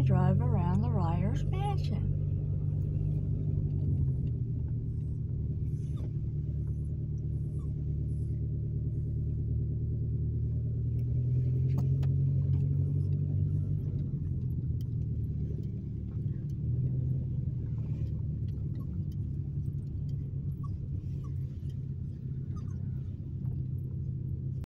I drive around the Ryers mansion.